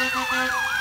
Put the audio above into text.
はい。